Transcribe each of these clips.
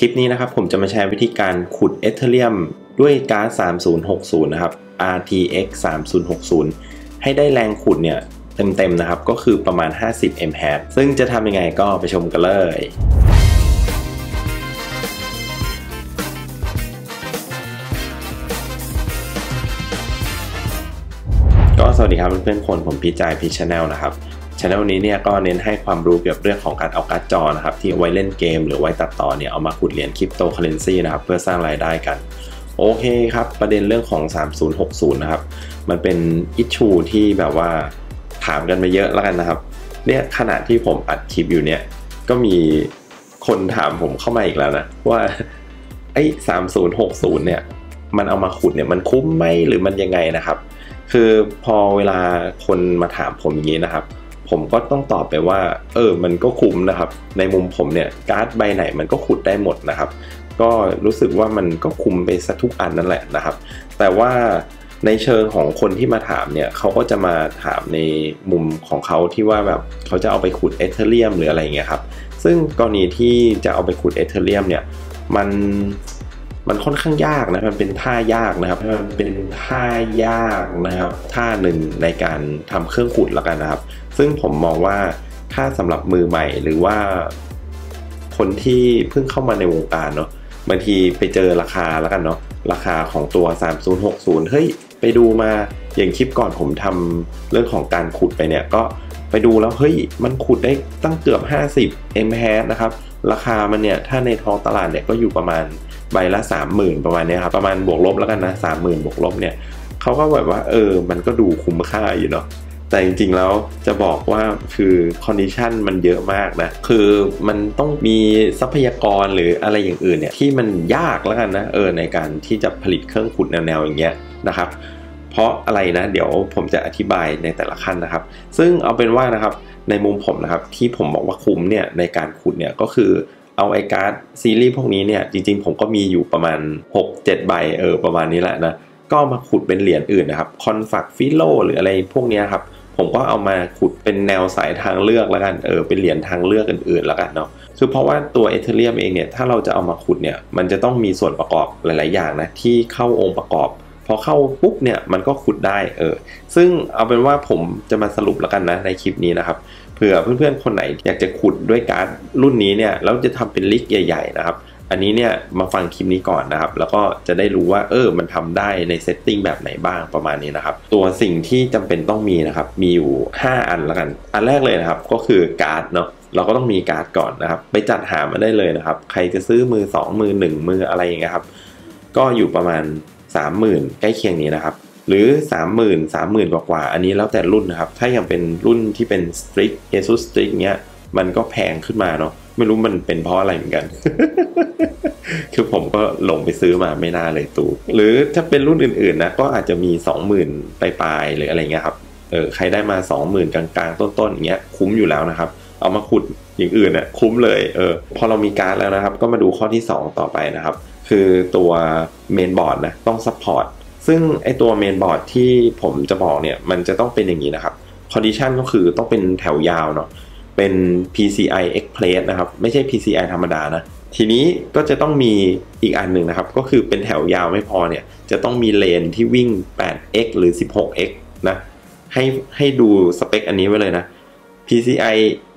คลิปนี้นะครับผมจะมาแชร์วิธีการขุด Ethereum ด้วยการ์ด3060 นะครับ RTX 3060 ให้ได้แรงขุดเนี่ยเต็มๆนะครับ ก็คือประมาณ 50 mH ซึ่งจะทำยังไงก็ไปชมกันเลยก็สวัสดีครับเพื่อนๆคนผมพีจายพีชแนลนะครับ ช anel นี้เนี่ยก็เน้นให้ความรู้เกี่ยวกับเรื่องของการเอาการ์ดจอนะครับที่ไว้เล่นเกม หรือไว้ตัดต่อเนี่ยเอามาขุดเหรียญคริปโตเคอเรนซีนะครับเพื่อสร้างรายได้กันโอเคครับ ประเด็นเรื่องของ 3060 นะครับ มันเป็นอิชชูที่แบบว่าถามกันมาเยอะแล้วกันนะครับ เนี่ยขณะที่ผมอัดคลิปอยู่เนี่ย ก็มีคนถามผมเข้ามาอีกแล้วนะ ว่าไอ้3060 เนี่ย มันเอามาขุดเนี่ยมันคุ้มไหมหรือมันยังไงนะครับ คือพอเวลาคนมาถามผมอย่างนี้นะครับ ผมก็ต้องตอบไปว่า เออ มันก็คุ้มนะครับ ในมุมผมเนี่ยการ์ดใบไหนมันก็ขุดได้หมดนะครับ ก็รู้สึกว่ามันก็คุ้มไปซะทุกอันนั่นแหละนะครับ แต่ว่าในเชิงของคนที่มาถามเนี่ยเขาก็จะมาถามในมุมของเขาที่ว่าแบบเขาจะเอาไปขุดเอเธเรียมหรืออะไรเงี้ยครับ ซึ่งกรณีที่จะเอาไปขุดเอเธเรียมเนี่ยมันมันค่อนข้างยากนะมันเป็นท่ายากนะครับมันเป็นท่ายากนะครับท่าหนึ่งในการทำเครื่องขุดแล้วกันนะครับ ซึ่งผมมองว่าถ้าสำหรับมือใหม่หรือว่าคนที่เพิ่งเข้ามาในวงการเนาะบางทีไปเจอราคาแล้วกันเนาะราคาของตัว 3060 เฮ้ย ไปดูมาอย่างคลิปก่อนผมทำเรื่องของการขุดไปเนี่ย ก็ไปดูแล้ว เฮ้ย มันขุดได้ตั้งเกือบ 50 m h นะครับ ราคามันเนี่ย ถ้าในท้องตลาดเนี่ย ก็อยู่ประมาณใบละ 30,000 ประมาณนี้ครับ ประมาณบวกลบแล้วกันนะ 30,000 บวกลบเนี่ยเขาก็แบบว่า เออ มันก็ดูคุ้มค่าอยู่เนาะ แต่จริงๆแล้วจะบอกว่าคือ condition มันเยอะมากนะ คือมันต้องมีทรัพยากรหรืออะไรอย่างอื่นเนี่ยที่มันยากแล้วกันนะเออในการที่จะผลิตเครื่องขุดแนวๆอย่างเงี้ยนะครับ เพราะอะไรนะ เดี๋ยวผมจะอธิบายในแต่ละขั้นนะครับ ซึ่งเอาเป็นว่านะครับในมุมผมนะครับที่ผมบอกว่าคุ้มเนี่ยในการขุดเนี่ยก็คือเอาไอการ์ดซีรีส์พวกนี้เนี่ยจริงๆ ผมก็มีอยู่ประมาณ 6-7 ใบเออประมาณนี้แหละนะก็มาขุดเป็นเหรียญอื่นนะครับคอนฟักฟิโลหรืออะไรพวกนี้ครับ ผมก็เอามาขุดเป็นแนวสายทางเลือกแล้วกันเออเป็นเหรียญทางเลือกอื่นๆแล้วกันเนาะคือเพราะว่าตัวเอเธเรียมเองเนี่ยถ้าเราจะเอามาขุดเนี่ยมันจะต้องมีส่วนประกอบหลาย ๆ อย่างนะที่เข้าองค์ประกอบพอเข้าปุ๊บเนี่ยมันก็ขุดได้เออซึ่งเอาเป็นว่าผมจะมาสรุปแล้วกันนะในคลิปนี้นะครับเผื่อเพื่อนๆคนไหนอยากจะขุดด้วยการ์ดรุ่นนี้เนี่ยแล้วจะทำเป็นลิกใหญ่ ๆ นะครับ อันนี้เนี่ยมาฟังคลิปนี้ก่อนนะครับ แล้วก็จะได้รู้ว่าเออมันทำได้ใน setting แบบไหนบ้างประมาณนี้นะครับ ตัวสิ่งที่จำเป็นต้องมีนะครับ มีอยู่ 5 อันแล้วกัน อันแรกเลยนะครับก็คือการ์ดเนาะเราก็ต้องมีการ์ดก่อนนะครับ ไปจัดหามาได้เลยนะครับ ใครจะซื้อมือ 2 มือ 1 มืออะไรอย่างเงี้ยครับ ก็อยู่ประมาณ 30,000 ใกล้เคียงนี้นะครับ หรือ 30,000 30,000 กว่ากว่า อันนี้แล้วแต่รุ่นนะครับ ถ้ายังเป็นรุ่นที่เป็น Strix ASUS Strix เงี้ย มันก็แพงขึ้นมาเนาะไม่รู้มันเป็นเพราะอะไรเหมือนกัน คือผมก็หลงไปซื้อมาไม่น่าเลยตูหรือถ้าเป็นรุ่นอื่นๆนะก็อาจจะมี20,000ปลายๆหรืออะไรเงี้ยครับเออใครได้มา20,000กลางๆ ต้นๆอย่างเงี้ยคุ้มอยู่แล้วนะครับ เอามาขุดอย่างอื่นน่ะคุ้มเลยเออพอเรามีการ์ดแล้วนะครับ ก็มาดูข้อที่ 2 ต่อไปนะครับ คือตัวเมนบอร์ดนะต้อง support ซึ่งไอตัวเมนบอร์ดที่ผมจะบอกเนี่ย มันจะต้องเป็นอย่างนี้นะครับcondition ก็คือต้องเป็นแถวยาวเนาะ เป็น PCI Express นะครับ ไม่ใช่ PCI ธรรมดานะ ทีนี้ก็จะต้องมีอีกอันหนึ่งนะครับ ก็คือเป็นแถวยาวไม่พอเนี่ย จะต้องมีเลนที่วิ่ง 8x หรือ 16x นะ ให้ให้ดูสเปคอันนี้ไว้เลยนะ PCI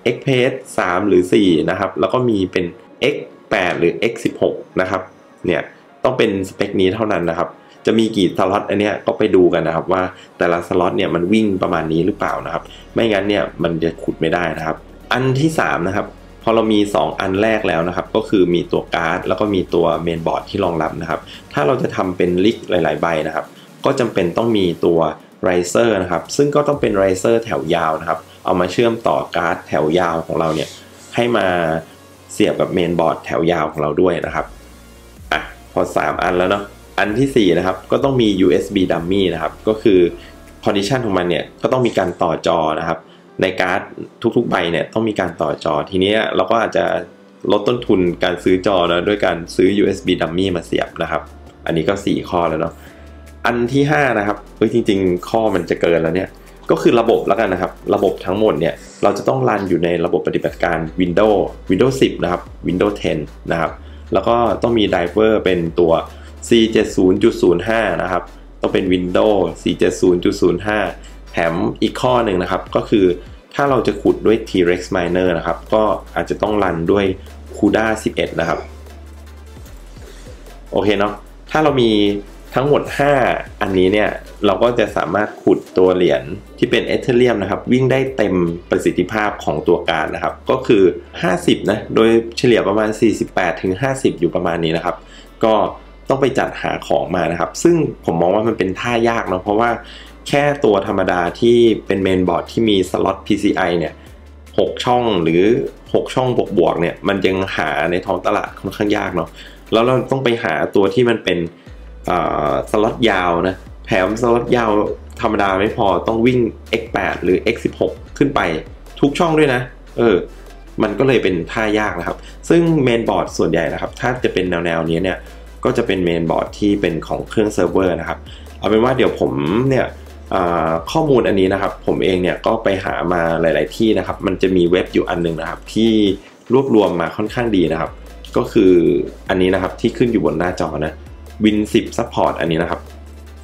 Express 3 หรือ 4 นะครับ แล้วก็มีเป็น X8 หรือ X16 นะครับ เนี่ยต้องเป็นสเปคนี้เท่านั้นนะครับ จะมีกี่สล็อตอันเนี้ยก็ไปดูกันนะครับ ว่าแต่ละสล็อตเนี่ยมันวิ่งประมาณนี้หรือเปล่านะครับ ไม่งั้นเนี่ยมันจะขุดไม่ได้นะครับ อันที่3นะครับพอเรามี 2 อันแรกแล้วนะครับ ก็คือมีตัวการ์ด แล้วก็มีตัวเมนบอร์ดที่รองรับนะครับ ถ้าเราจะทำเป็น rig หลาย ๆ ใบนะครับ ก็จำเป็นต้องมีตัว riser นะครับ ซึ่งก็ต้องเป็น riser แถวยาวนะครับ เอามาเชื่อมต่อการ์ดแถวยาวของเราเนี่ย ให้มาเสียบกับเมนบอร์ดแถวยาวของเราด้วยนะครับ อะ พอ 3 อันแล้วเนาะ อันที่ 4 นะครับ ก็ต้องมี USB dummy นะครับ ก็คือ condition ของมันเนี่ย ก็ต้องมีการต่อจอนะครับ ในการ์ดทุกๆใบเนี่ยต้องมีการต่อจอ ทีนี้เราก็อาจจะลดต้นทุนการซื้อจอนะด้วยการซื้อ USB dummy มาเสียบนะครับ อันนี้ก็ 4 ข้อแล้วเนาะอันที่ 5 นะครับเฮ้ยจริง ๆ ข้อมันจะเกินแล้วเนี่ยก็คือระบบแล้วกันนะครับ ระบบทั้งหมดเนี่ยเราจะต้องรันอยู่ในระบบปฏิบัติการ Windows Windows 10 นะครับ Windows 10 นะครับ แล้วก็ต้องมีไดเวอร์เป็นตัว470.05 นะครับ ต้องเป็น Windows 470.05 แถมอีกข้อหนึ่งนะครับ ก็คือ ถ้าเราจะขุดด้วย T-Rex Miner นะครับ ก็อาจจะต้องรันด้วย CUDA 11 นะครับ โอเคเนาะ ถ้าเรามีทั้งหมด 5 อันนี้เนี่ย เราก็จะสามารถขุดตัวเหรียญที่เป็นเอเธเรียมนะครับ วิ่งได้เต็มประสิทธิภาพของตัวการนะครับ ก็คือ 50 นะ โดยเฉลี่ยประมาณ 48-50 อยู่ประมาณนี้นะครับ ก็ต้องไปจัดหาของมานะครับ ซึ่งผมมองว่ามันเป็นท่ายากเนาะเพราะว่า แค่ตัวธรรมดาที่เป็นเมนบอร์ดที่มีสล็อต PCI เนี่ย6ช่องหรือ 6 ช่องบวกๆเนี่ยมันยังหาในท้องตลาดค่อนข้างยากเนาะแล้วเราต้องไปหาตัวที่มันเป็นสล็อตยาวนะแถมสล็อตยาวธรรมดาไม่พอต้องวิ่ง x8 หรือ x16 ขึ้นไปทุกช่องด้วยนะ เออ มันก็เลยเป็นท่ายากนะครับ ซึ่งเมนบอร์ดส่วนใหญ่นะครับ ถ้าจะเป็นแนวๆนี้เนี่ย ก็จะเป็นเมนบอร์ดที่เป็นของเครื่องเซิร์ฟเวอร์นะครับ เอาเป็นว่าเดี๋ยวผมเนี่ย ข้อมูลอันนี้นะครับ ผมเองเนี่ยก็ไปหามาหลาย ๆ ที่นะครับ มันจะมีเว็บอยู่อันนึงนะครับ ที่รวบรวมมาค่อนข้างดีนะครับ ก็คืออันนี้นะครับที่ขึ้นอยู่บนหน้าจอนะ Win 10 Support อันนี้นะครับ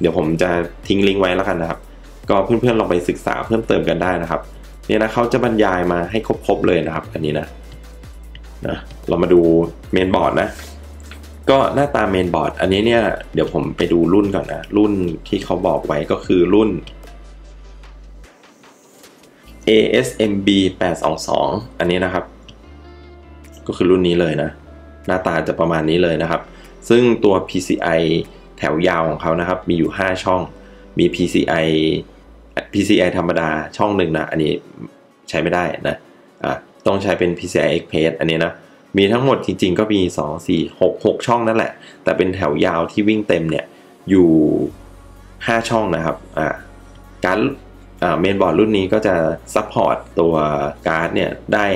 เดี๋ยวผมจะทิ้งลิงก์ไว้แล้วกันนะครับ ก็เพื่อน ๆ ลองไปศึกษาเพิ่มเติมกันได้นะครับเนี่ยนะเขาจะบรรยายมาให้ครบ ๆ เลยนะครับ อันนี้นะนะเรามาดูเมนบอร์ดนะ ก็หน้าตาเมนบอร์ดอันนี้เนี่ยเดี๋ยวผมไปดูรุ่นก่อนนะ รุ่นที่เขาบอกไว้ก็คือรุ่น ASMB 822 อันนี้นะครับ ก็คือรุ่นนี้เลยนะ หน้าตาจะประมาณนี้เลยนะครับ ซึ่งตัว PCI แถวยาวของเขานะครับ มีอยู่ 5 ช่อง มี PCI PCI ธรรมดาช่องหนึ่งนะ อันนี้ใช้ไม่ได้นะ อะ ต้องใช้เป็น PCI Express อันนี้นะ มีทั้งหมดจริง ๆ ก็มี 2 4 6 6 ช่องนั่นแหละ แต่เป็นแถวยาวที่วิ่งเต็มเนี่ย อยู่ 5 ช่องนะครับอ่าการเมนบอร์ดรุ่นนี้ก็จะ support ตัวการ์ดเนี่ยได้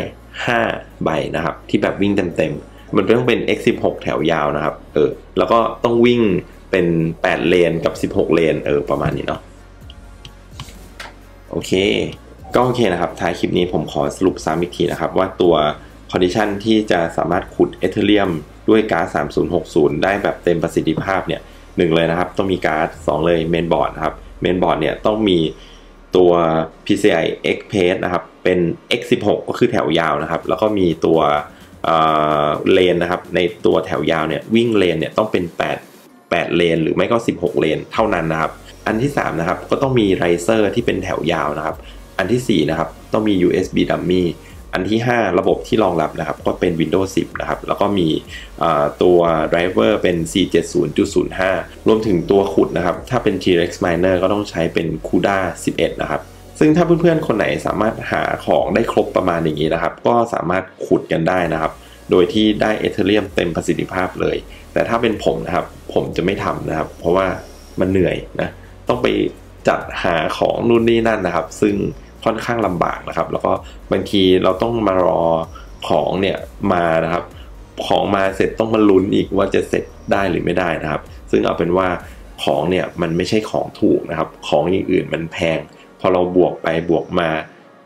5 ใบนะครับ ที่แบบวิ่งเต็มๆ มันต้องเป็น X16 แถวยาวนะครับเออแล้วก็ต้องวิ่งเป็น 8 เลนกับ 16 เลนเออประมาณนี้เนาะโอเค ก็โอเคนะครับท้ายคลิปนี้ผมขอสรุปซ้ำอีกทีนะครับ ว่าตัว condition ที่จะสามารถขุด Ethereum ด้วยการ์ด3060 ได้แบบเต็มประสิทธิภาพเนี่ยหนึ่งเลยนะครับ ต้องมีการ์ด2เลยเมนบอร์ดนะครับเมนบอร์ดเนี่ยต้องมีตัว PCI Express นะครับเป็น X16 ก็คือแถวยาวนะครับ แล้วก็มีตัวเลนนะครับ ในตัวแถวยาวเนี่ยวิ่งเลนเนี่ยต้องเป็น 8 8 เลน หรือไม่ก็ 16 เลน เท่านั้นนะครับ อันที่ 3 นะครับ ก็ต้องมี riser ที่เป็นแถวยาวนะครับ อันที่ 4 นะครับ ต้องมี USB dummy อันที่ 5 ระบบที่รองรับนะครับ ก็เป็น Windows 10 นะครับ แล้วก็มีตัว driver เป็น470.05 รวมถึงตัวขุดนะครับ ถ้าเป็น T-Rex Miner ก็ต้องใช้เป็น CUDA 11 นะครับ ซึ่งถ้าเพื่อนๆ คนไหนสามารถหาของได้ครบประมาณอย่างนี้นะครับ ก็สามารถขุดกันได้นะครับ โดยที่ได้เอเธเรียมเต็มประสิทธิภาพเลย แต่ถ้าเป็นผมนะครับ ผมจะไม่ทำนะครับ เพราะว่ามันเหนื่อยนะ ต้องไปจัดหาของนู่นนี่นั่นนะครับ ซึ่ง ค่อนข้างลำบากนะครับ แล้วก็บางทีเราต้องมารอของเนี่ยมานะครับ ของมาเสร็จต้องมาลุ้นอีกว่าจะเสร็จได้หรือไม่ได้นะครับ ซึ่งเอาเป็นว่าของเนี่ยมันไม่ใช่ของถูกนะครับ ของอย่างอื่นมันแพง พอเราบวกไปบวกมา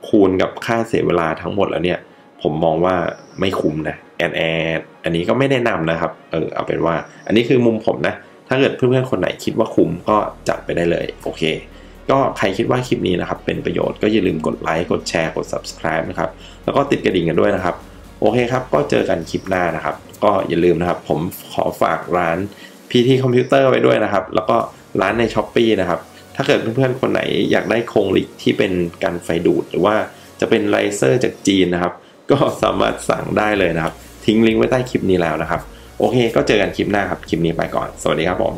คูณกับค่าเสียเวลาทั้งหมดแล้วเนี่ย ผมมองว่าไม่คุ้มนะแอนแอดอันนี้ก็ไม่แนะนำนะครับ เออเอาเป็นว่า อันนี้คือมุมผมนะ ถ้าเกิดเพื่อนๆคนไหนคิดว่าคุ้มก็จัดไปได้เลย โอเค ก็ใครคิดว่าคลิปนี้นะครับเป็นประโยชน์ก็อย่าลืมกดไลค์กดแชร์กด subscribe นะครับแล้วก็ติดกระดิ่งกันด้วยนะครับ โอเคครับ ก็เจอกันคลิปหน้านะครับ ก็อย่าลืมนะครับ ผมขอฝากร้าน PT คอมพิวเตอร์ไว้ด้วยนะครับ แล้วก็ร้านใน s h อ p e e นะครับ ถ้าเกิดเพื่อนๆ คนไหนอยากได้โครงล็กที่เป็นกันไฟดูด หรือว่าจะเป็นไลเซอร์จากจีนนะครับ ก็สามารถสั่งได้เลยนะครับ ทิ้งลิงก์ไว้ใต้คลิปนี้แล้วนะครับ โอเค ก็เจอกันคลิปหน้าครับ คลิปนี้ไปก่อน สวัสดีครับผม